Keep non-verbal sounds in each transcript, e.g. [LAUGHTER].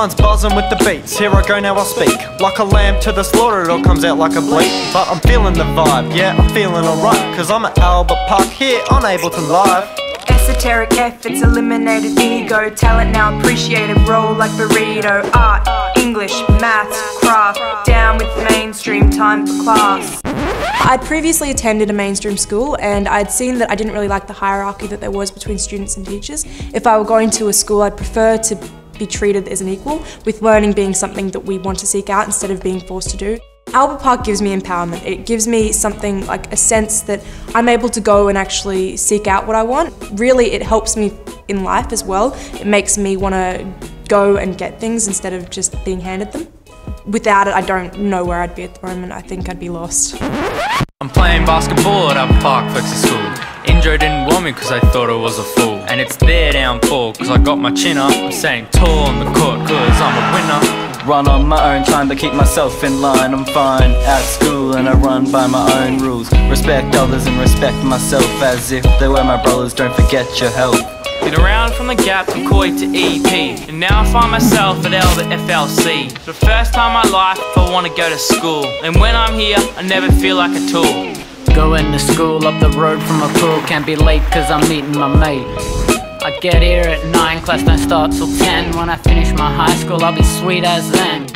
My mind's buzzing with the beats, here I go now I speak. Like a lamb to the slaughter, it all comes out like a bleat. But I'm feeling the vibe, yeah, I'm feeling alright. Cause I'm at Albert Park here, unable to live. Esoteric efforts, eliminated ego. Talent now appreciated, roll like burrito. Art, English, maths, craft Down with mainstream, time for class. I'd previously attended a mainstream school and I'd seen that I didn't really like the hierarchy that there was between students and teachers. If I were going to a school, I'd prefer to be treated as an equal, with learning being something that we want to seek out instead of being forced to do. Albert Park gives me empowerment. It gives me something like a sense that I'm able to go and actually seek out what I want. Really, it helps me in life as well. It makes me want to go and get things instead of just being handed them. Without it, I don't know where I'd be at the moment. I think I'd be lost. I'm playing basketball at Albert Park Flexi School. Indro didn't want me cause I thought I was a fool. And it's there down for cause I got my chin up. I'm staying tall on the court cause I'm a winner. Run on my own time but keep myself in line. I'm fine at school and I run by my own rules. Respect others and respect myself as if they were my brothers. Don't forget your help been around from the gap to Koi to EP And now I find myself at Albert FLC For the first time in my life I want to go to school. And when I'm here I never feel like a tool. Going to school up the road from a pool. Can't be late cause I'm meeting my mate I get here at 9, class don't start till 10 When I finish my high school I'll be sweet as then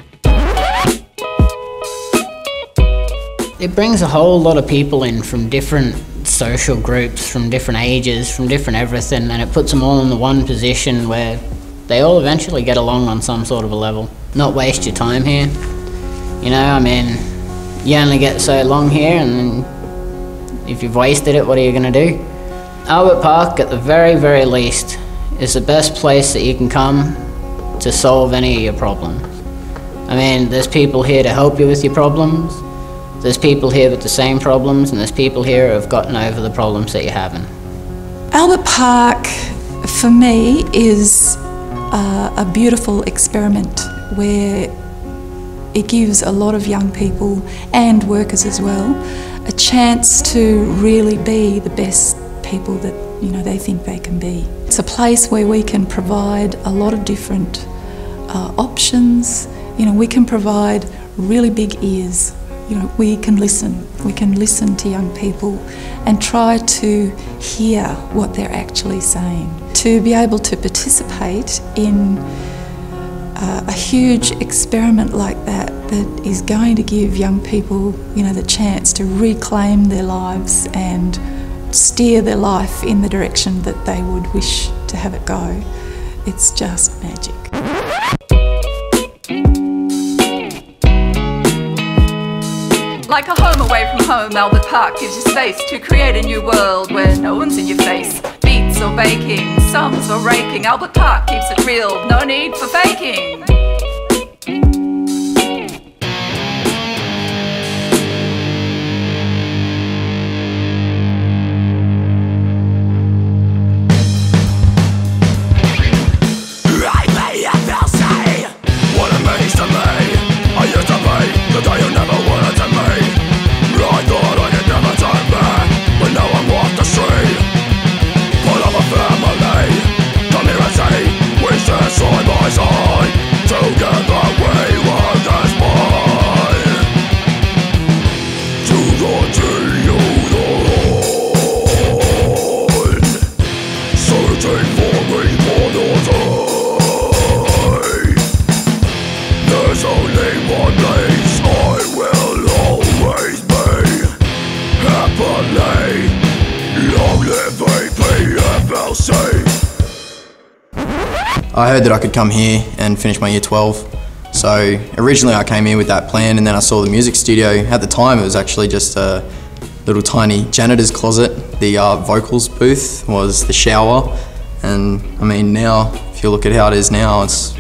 It brings a whole lot of people in from different social groups from different ages, from different everything, and it puts them all in the one position where they all eventually get along on some sort of a level. Not waste your time here. You know, I mean, you only get so long here, and if you've wasted it, what are you going to do? Albert Park, at the very, very least, is the best place that you can come to solve any of your problems. I mean, there's people here to help you with your problems, there's people here with the same problems, and there's people here who have gotten over the problems that you're having. Albert Park, for me, is uh, a beautiful experiment where it gives a lot of young people and workers as well a chance to really be the best people that you know they think they can be. It's a place where we can provide a lot of different uh, options. You know, we can provide really big ears you know, we can listen. We can listen to young people and try to hear what they're actually saying. To be able to participate in uh, a huge experiment like that that is going to give young people, you know, the chance to reclaim their lives and steer their life in the direction that they would wish to have it go. It's just magic. Like a home away from home, Albert Park gives you space to create a new world where no one's in your face. Beats or baking, sums or raking, Albert Park keeps it real, no need for faking. I heard that I could come here and finish my year 12. So originally I came here with that plan and then I saw the music studio. At the time it was actually just a little tiny janitor's closet. The uh, vocals booth was the shower and I mean now if you look at how it is now it's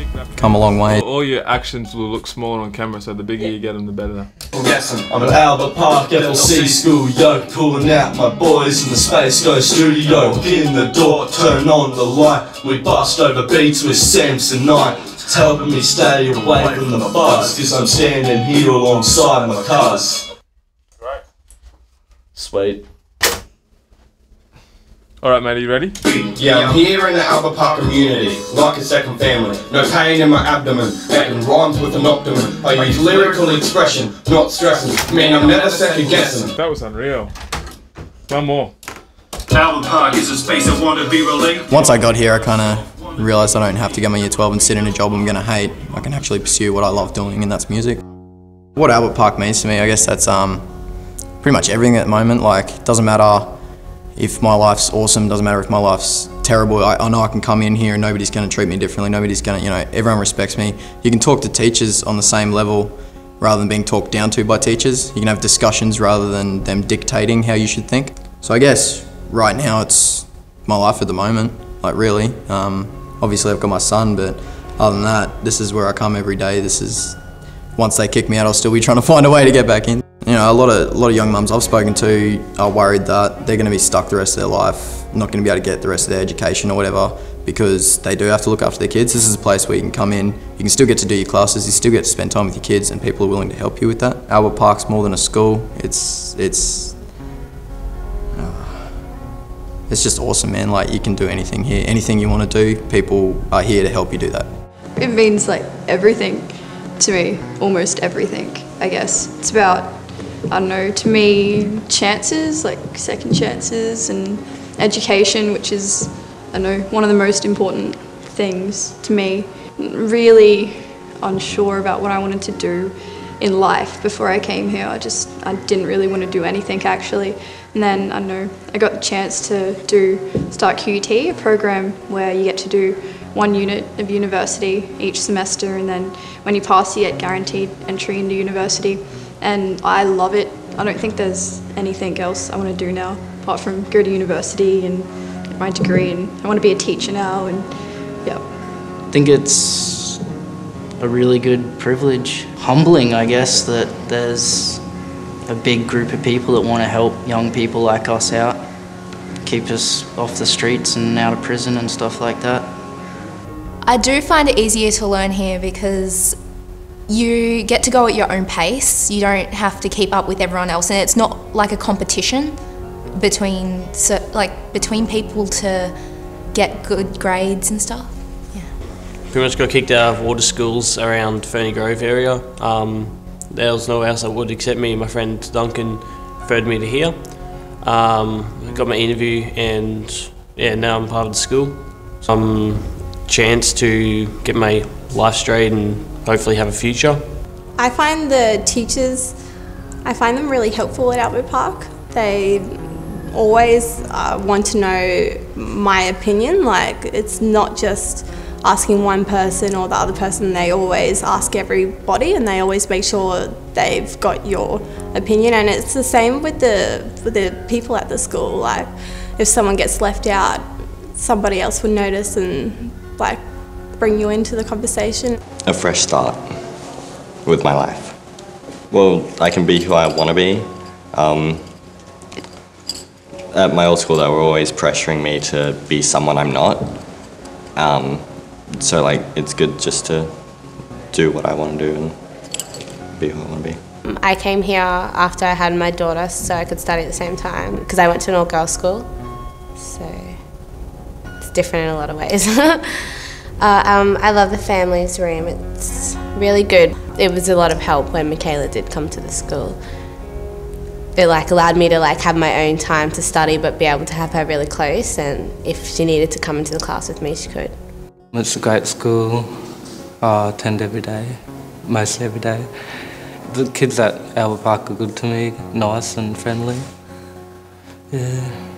come a long way. All your actions will look smaller on camera so the bigger you get them the better. I'm at Albert Park FLC school, yo, pulling out my boys in the Space Ghost studio. In the door, turn on the light. We bust over beats with Samsonite. It's helping me stay away from the buzz, cause I'm standing here alongside my cuz. Right. Sweet. Alright, mate, are you ready? Yeah, I'm here in the Albert Park community, like a second family. No pain in my abdomen, making rhymes with an optimum. I use lyrical expression, not stressing. Man, I'm never second guessing. That was unreal. One more. Albert Park is a space I want to be relieved. Once I got here, I kind of realised I don't have to get my year 12 and sit in a job I'm going to hate. I can actually pursue what I love doing, and that's music. What Albert Park means to me, I guess that's um, pretty much everything at the moment. Like, it doesn't matter if my life's awesome, doesn't matter if my life's terrible. I, I know I can come in here and nobody's going to treat me differently. Nobody's going to, you know, everyone respects me. You can talk to teachers on the same level rather than being talked down to by teachers. You can have discussions rather than them dictating how you should think. So I guess right now it's my life at the moment, like really. Um, obviously I've got my son, but other than that, this is where I come every day. This is, once they kick me out, I'll still be trying to find a way to get back in. You know, a lot of a lot of young mums I've spoken to are worried that they're going to be stuck the rest of their life, not going to be able to get the rest of their education or whatever, because they do have to look after their kids. This is a place where you can come in, you can still get to do your classes, you still get to spend time with your kids, and people are willing to help you with that. Albert Park's more than a school. It's it's uh, it's just awesome, man. Like you can do anything here, anything you want to do. People are here to help you do that. It means like everything to me, almost everything, I guess. It's about I don't know, to me, chances, like second chances, and education, which is, I know, one of the most important things to me. Really unsure about what I wanted to do in life before I came here. I just, I didn't really want to do anything actually. And then, I know, I got the chance to do Start QUT, a program where you get to do one unit of university each semester, and then when you pass, you get guaranteed entry into university and I love it. I don't think there's anything else I want to do now apart from go to university and get my degree and I want to be a teacher now and yeah. I think it's a really good privilege. Humbling, I guess, that there's a big group of people that want to help young people like us out, keep us off the streets and out of prison and stuff like that. I do find it easier to learn here because you get to go at your own pace. You don't have to keep up with everyone else, and it's not like a competition between so, like between people to get good grades and stuff. Yeah. Pretty much got kicked out of all the schools around Ferny Grove area. Um, there was no one else that would accept me. My friend Duncan referred me to here. Um, I got my interview, and yeah, now I'm part of the school. Some chance to get my life straight and hopefully have a future. I find the teachers, I find them really helpful at Albert Park. They always uh, want to know my opinion. Like it's not just asking one person or the other person. They always ask everybody, and they always make sure they've got your opinion. And it's the same with the with the people at the school. Like if someone gets left out, somebody else would notice and like bring you into the conversation. A fresh start with my life. Well, I can be who I want to be. Um, at my old school, they were always pressuring me to be someone I'm not. Um, so, like, it's good just to do what I want to do and be who I want to be. I came here after I had my daughter so I could study at the same time because I went to an all girls school. So it's different in a lot of ways. [LAUGHS] uh, um, I love the families room, it's really good. It was a lot of help when Michaela did come to the school. It like allowed me to like have my own time to study but be able to have her really close and if she needed to come into the class with me she could. It's a great school. I attend every day, mostly every day. The kids at Albert Park are good to me, nice and friendly. Yeah.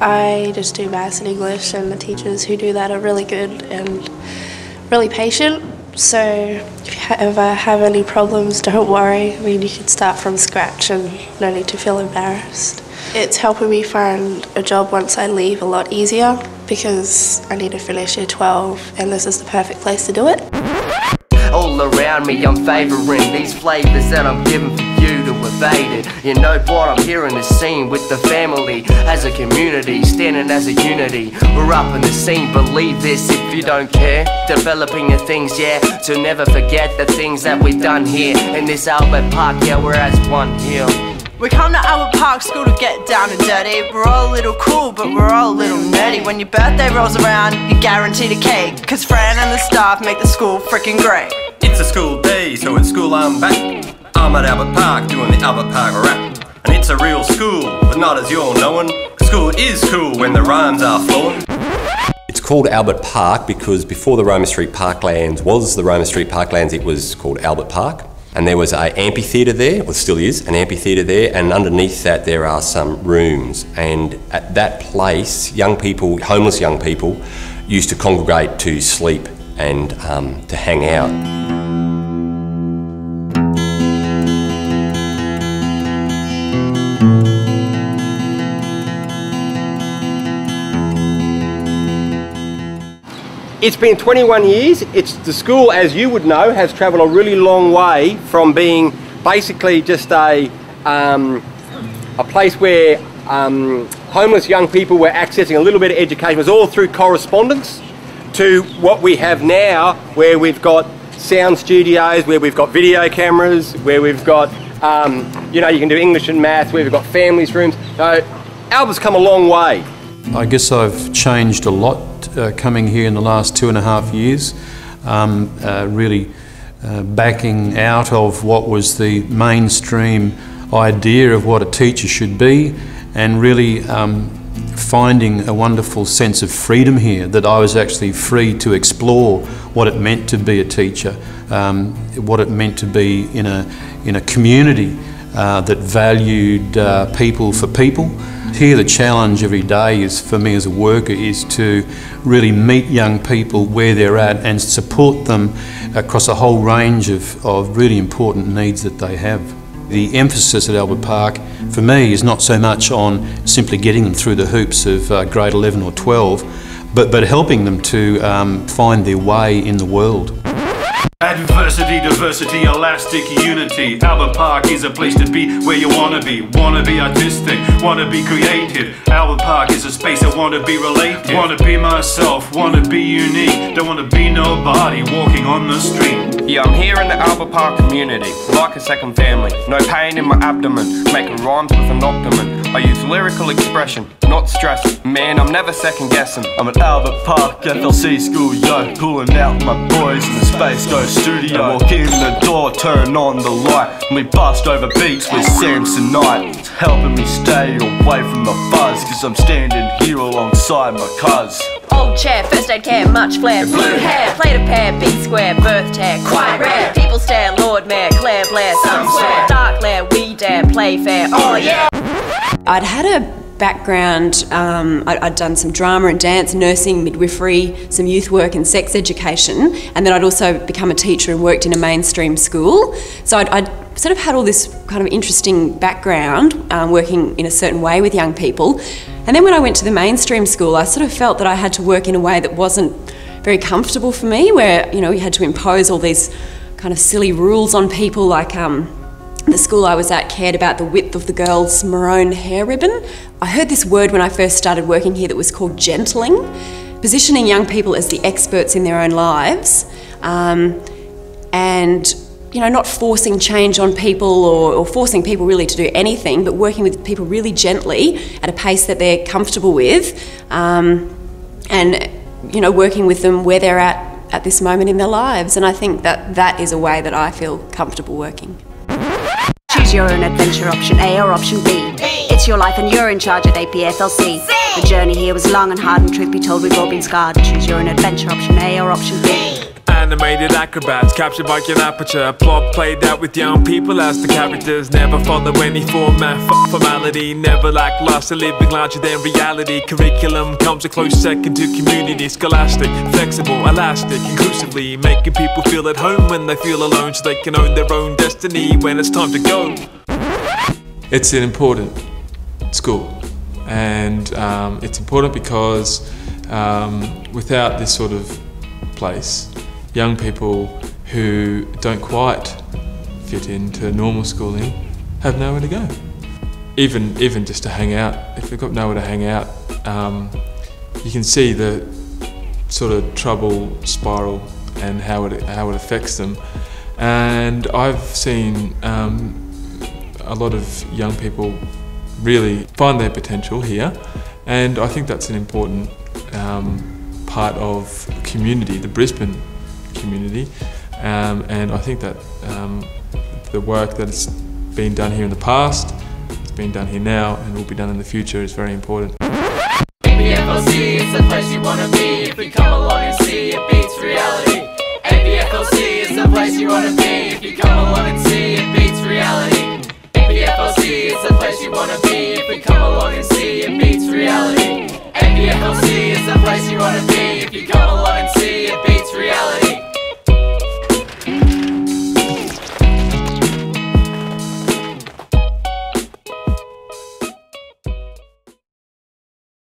I just do maths and English, and the teachers who do that are really good and really patient. So if you ever have any problems, don't worry. I mean, you can start from scratch and no need to feel embarrassed. It's helping me find a job once I leave a lot easier because I need to finish year 12 and this is the perfect place to do it. All around me I'm favouring these flavours that I'm giving for you to evade it You know what I'm hearing the scene with the family As a community, standing as a unity We're up in the scene, believe this if you don't care Developing the things, yeah, to never forget the things that we've done here In this Albert Park, yeah, we're as one here We come to Albert Park School to get down and dirty. We're all a little cool, but we're all a little nerdy. When your birthday rolls around, you're guaranteed a cake. Cause Fran and the staff make the school freaking great. It's a school day, so at school I'm back. I'm at Albert Park doing the Albert Park rap. And it's a real school, but not as you're knowing. School is cool when the rhymes are flowing. It's called Albert Park because before the Roma Street Parklands was the Roma Street Parklands, it was called Albert Park. And there was an amphitheatre there, well, still is, an amphitheatre there, and underneath that there are some rooms. And at that place, young people, homeless young people, used to congregate to sleep and um, to hang out. It's been 21 years. It's the school, as you would know, has travelled a really long way from being basically just a um, a place where um, homeless young people were accessing a little bit of education. It was all through correspondence to what we have now, where we've got sound studios, where we've got video cameras, where we've got um, you know you can do English and math, where we've got families rooms. So Albert's come a long way. I guess I've changed a lot uh, coming here in the last two and a half years, um, uh, really uh, backing out of what was the mainstream idea of what a teacher should be and really um, finding a wonderful sense of freedom here, that I was actually free to explore what it meant to be a teacher, um, what it meant to be in a, in a community uh, that valued uh, people for people. Here the challenge every day is for me as a worker is to really meet young people where they're at and support them across a whole range of, of really important needs that they have. The emphasis at Albert Park for me is not so much on simply getting them through the hoops of uh, grade 11 or 12, but, but helping them to um, find their way in the world. Adversity, diversity, elastic unity. Albert Park is a place to be where you wanna be. Wanna be artistic, wanna be creative. Albert Park is a space I wanna be related. Wanna be myself, wanna be unique. Don't wanna be nobody walking on the street. Yeah, I'm here in the Albert Park community, like a second family. No pain in my abdomen, making rhymes with an optimum. I use lyrical expression, not stress. Man, I'm never second guessing. I'm at Albert Park, FLC school, yo. Pulling out my boys in the Space Ghost studio. I walk in the door, turn on the light. And we bust over beats with Samsonite. It's helping me stay away from the fuzz. Cause I'm standing here alongside my cuz. Old chair, first aid care, much flair. Blue hair, plate of pear, B square, birth tag, quite rare. People stare, Lord Mayor, Claire Blair, some swear. Dark Lair, we dare, play fair, oh yeah. I'd had a background, um, I'd, I'd, done some drama and dance, nursing, midwifery, some youth work and sex education, and then I'd also become a teacher and worked in a mainstream school. So I'd, I'd sort of had all this kind of interesting background, um, working in a certain way with young people. And then when I went to the mainstream school, I sort of felt that I had to work in a way that wasn't very comfortable for me, where, you know, we had to impose all these kind of silly rules on people like, um, the school I was at cared about the width of the girl's maroon hair ribbon. I heard this word when I first started working here that was called gentling, positioning young people as the experts in their own lives, um, and you know, not forcing change on people or, or, forcing people really to do anything, but working with people really gently at a pace that they're comfortable with, um, and you know, working with them where they're at at this moment in their lives. And I think that that is a way that I feel comfortable working. Choose your own adventure, option A or option B. It's your life and you're in charge at APFLC. The journey here was long and hard, and truth be told, we've all been scarred. Choose your own adventure, option A or option B. Animated acrobats captured by an aperture. Plot played out with young people as the characters. Never follow any format, formality. Never lack lust, living larger than reality. Curriculum comes a close second to community. Scholastic, flexible, elastic, inclusively. Making people feel at home when they feel alone so they can own their own destiny when it's time to go. It's an important school and um, it's important because um, without this sort of place, young people who don't quite fit into normal schooling have nowhere to go. Even, even just to hang out, if they've got nowhere to hang out, um, you can see the sort of trouble spiral and how it, how it affects them. And I've seen um, a lot of young people really find their potential here, and I think that's an important um, part of community, the Brisbane community, um, and I think that um, the work that has been done here in the past, it's been done here now, and will be done in the future is very important. Reality.